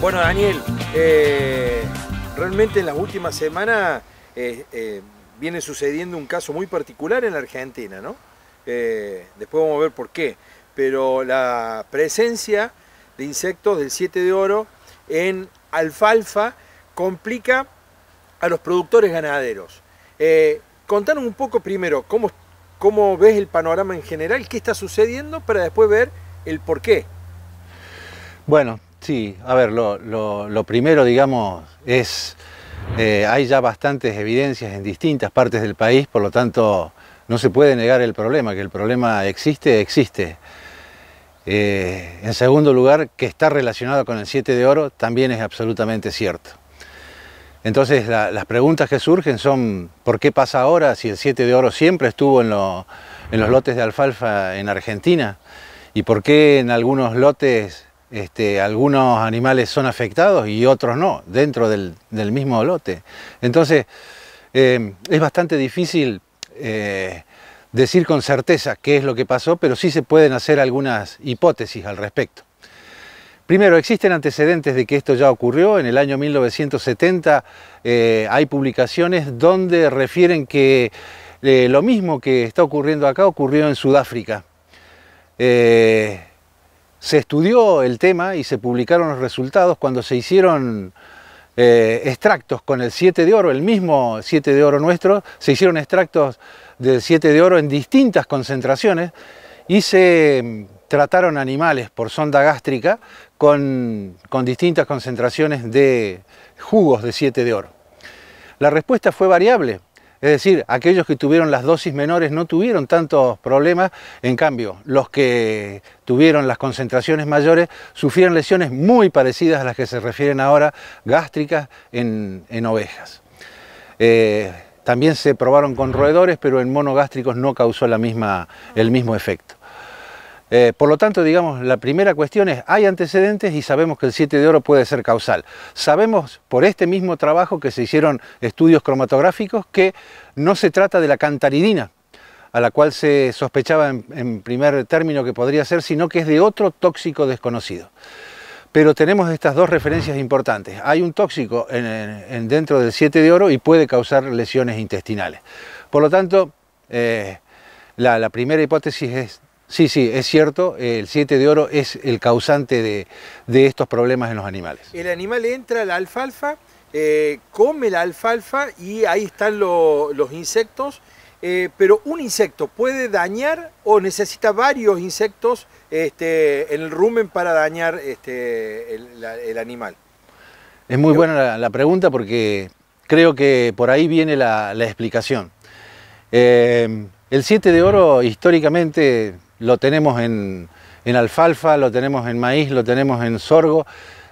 Bueno, Daniel, eh, realmente en las últimas semanas eh, eh, viene sucediendo un caso muy particular en la Argentina, ¿no? después vamos a ver por qué, pero la presencia de insectos del 7 de oro en alfalfa complica a los productores ganaderos. contanos un poco primero cómo, cómo ves el panorama en general, qué está sucediendo, para después ver el por qué. Bueno, Sí, a ver, lo, primero, digamos, es, eh, hay ya bastantes evidencias en distintas partes del país, por lo tanto, no se puede negar el problema, que el problema existe, existe. Eh, en segundo lugar, que está relacionado con el 7 de oro, también es absolutamente cierto. Entonces, las preguntas que surgen son, ¿por qué pasa ahora si el 7 de oro siempre estuvo en, en los lotes de alfalfa en Argentina? ¿Y por qué en algunos lotes este, algunos animales son afectados y otros no, dentro del, mismo lote. Entonces, eh, es bastante difícil eh, decir con certeza qué es lo que pasó, pero sí se pueden hacer algunas hipótesis al respecto. Primero, existen antecedentes de que esto ya ocurrió. En el año 1970 eh, hay publicaciones donde refieren que lo mismo que está ocurriendo acá ocurrió en Sudáfrica se estudió el tema y se publicaron los resultados cuando se hicieron eh, extractos con el 7 de oro, el mismo 7 de oro nuestro, se hicieron extractos del 7 de oro en distintas concentraciones y se mm, trataron animales por sonda gástrica con, con distintas concentraciones de jugos de 7 de oro. La respuesta fue variable. Es decir, aquellos que tuvieron las dosis menores no tuvieron tantos problemas, en cambio, los que tuvieron las concentraciones mayores sufrieron lesiones muy parecidas a las que se refieren ahora gástricas en, ovejas. Eh, también se probaron con roedores, pero en monogástricos no causó la misma, el mismo efecto. Eh, por lo tanto, digamos, la primera cuestión es, hay antecedentes y sabemos que el 7 de oro puede ser causal. Sabemos por este mismo trabajo que se hicieron estudios cromatográficos que no se trata de la cantaridina, a la cual se sospechaba en, primer término que podría ser, sino que es de otro tóxico desconocido. Pero tenemos estas dos referencias importantes. Hay un tóxico en, dentro del 7 de oro y puede causar lesiones intestinales. Por lo tanto, eh, la primera hipótesis es Sí, sí, es cierto, el 7 de oro es el causante de, estos problemas en los animales. El animal entra a la alfalfa, eh, come la alfalfa y ahí están los insectos, eh, pero un insecto puede dañar o necesita varios insectos este, en el rumen para dañar este, el, animal. Es muy buena la, pregunta porque creo que por ahí viene la, explicación. Eh, el 7 de oro históricamente lo tenemos en, alfalfa, lo tenemos en maíz, lo tenemos en sorgo,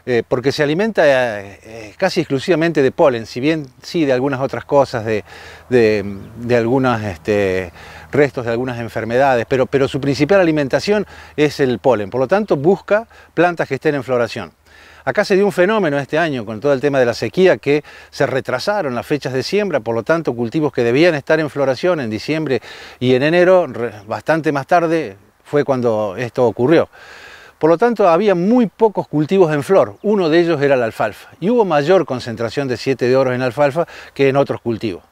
eh, porque se alimenta eh, casi exclusivamente de polen, si bien sí de algunas otras cosas, de, de, algunos este, restos de algunas enfermedades, pero, pero su principal alimentación es el polen, por lo tanto busca plantas que estén en floración. Acá se dio un fenómeno este año con todo el tema de la sequía que se retrasaron las fechas de siembra, por lo tanto cultivos que debían estar en floración en diciembre y en enero, bastante más tarde fue cuando esto ocurrió. Por lo tanto, había muy pocos cultivos en flor, uno de ellos era la alfalfa, y hubo mayor concentración de 7 de oro en alfalfa que en otros cultivos.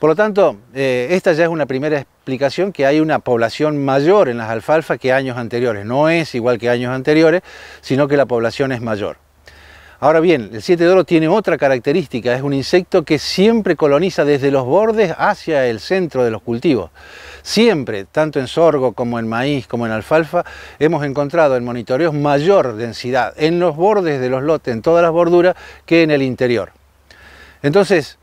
Por lo tanto, eh, esta ya es una primera explicación que hay una población mayor en las alfalfas que años anteriores. No es igual que años anteriores, sino que la población es mayor. Ahora bien, el siete de oro tiene otra característica, es un insecto que siempre coloniza desde los bordes hacia el centro de los cultivos. Siempre, tanto en sorgo como en maíz como en alfalfa, hemos encontrado en monitoreos mayor densidad en los bordes de los lotes, en todas las borduras, que en el interior. Entonces,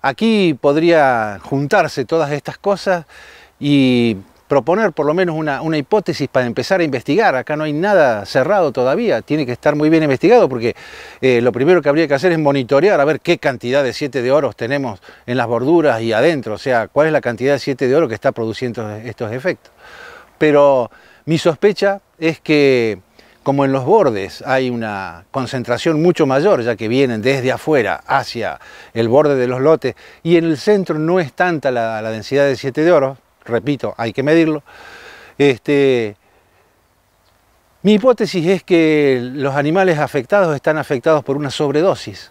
Aquí podría juntarse todas estas cosas y proponer por lo menos una, hipótesis para empezar a investigar. Acá no hay nada cerrado todavía, tiene que estar muy bien investigado porque eh, lo primero que habría que hacer es monitorear a ver qué cantidad de siete de oro tenemos en las borduras y adentro, o sea, cuál es la cantidad de siete de oro que está produciendo estos efectos. Pero mi sospecha es que como en los bordes hay una concentración mucho mayor, ya que vienen desde afuera hacia el borde de los lotes, y en el centro no es tanta la, densidad de 7 de oro, repito, hay que medirlo, este, Mi hipótesis es que los animales afectados están afectados por una sobredosis.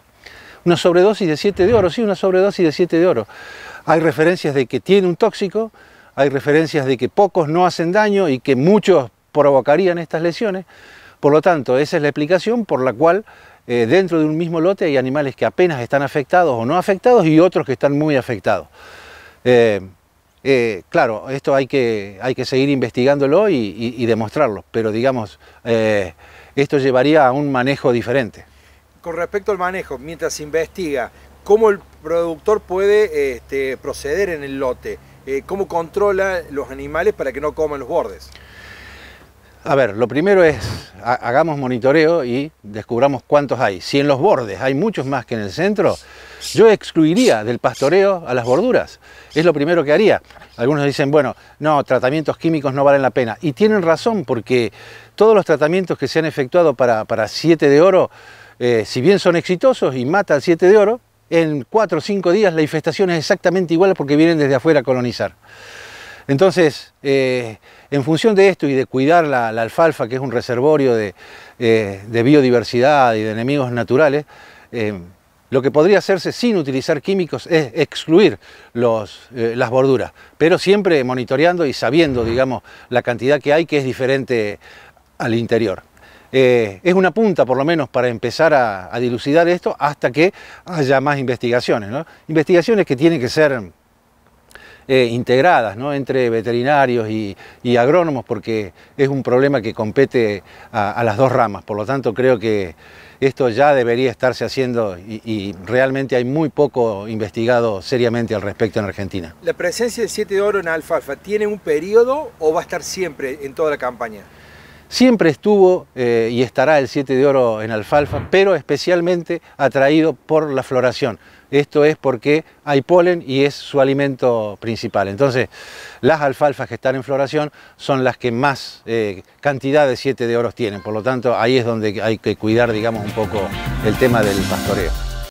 Una sobredosis de 7 de oro, sí, una sobredosis de 7 de oro. Hay referencias de que tiene un tóxico, hay referencias de que pocos no hacen daño y que muchos provocarían estas lesiones. Por lo tanto, esa es la explicación por la cual eh, dentro de un mismo lote hay animales que apenas están afectados o no afectados y otros que están muy afectados. Eh, eh, claro, esto hay que, hay que seguir investigándolo y, demostrarlo, pero digamos, esto llevaría a un manejo diferente. Con respecto al manejo, mientras se investiga, ¿cómo el productor puede este, proceder en el lote? ¿Cómo controla los animales para que no coman los bordes? A ver, lo primero es, hagamos monitoreo y descubramos cuántos hay. Si en los bordes hay muchos más que en el centro, yo excluiría del pastoreo a las borduras. Es lo primero que haría. Algunos dicen, bueno, no, tratamientos químicos no valen la pena. Y tienen razón, porque todos los tratamientos que se han efectuado para, para siete de oro, eh, si bien son exitosos y matan siete de oro, en cuatro o cinco días la infestación es exactamente igual porque vienen desde afuera a colonizar. Entonces, eh, en función de esto y de cuidar la, alfalfa, que es un reservorio de, eh, biodiversidad y de enemigos naturales, eh, lo que podría hacerse sin utilizar químicos es excluir las borduras, pero siempre monitoreando y sabiendo, digamos, la cantidad que hay que es diferente al interior. es una punta, por lo menos, para empezar a, dilucidar esto hasta que haya más investigaciones. Investigaciones que tienen que ser eh, integradas ¿no? entre veterinarios y, agrónomos porque es un problema que compete a, las dos ramas. Por lo tanto, creo que esto ya debería estarse haciendo y, realmente hay muy poco investigado seriamente al respecto en Argentina. ¿La presencia de 7 de oro en alfalfa tiene un periodo o va a estar siempre en toda la campaña? Siempre estuvo eh, y estará el 7 de oro en alfalfa, pero especialmente atraído por la floración. Esto es porque hay polen y es su alimento principal. Entonces, las alfalfas que están en floración son las que más eh, cantidad de 7 de oro tienen. Por lo tanto, ahí es donde hay que cuidar, digamos, un poco el tema del pastoreo.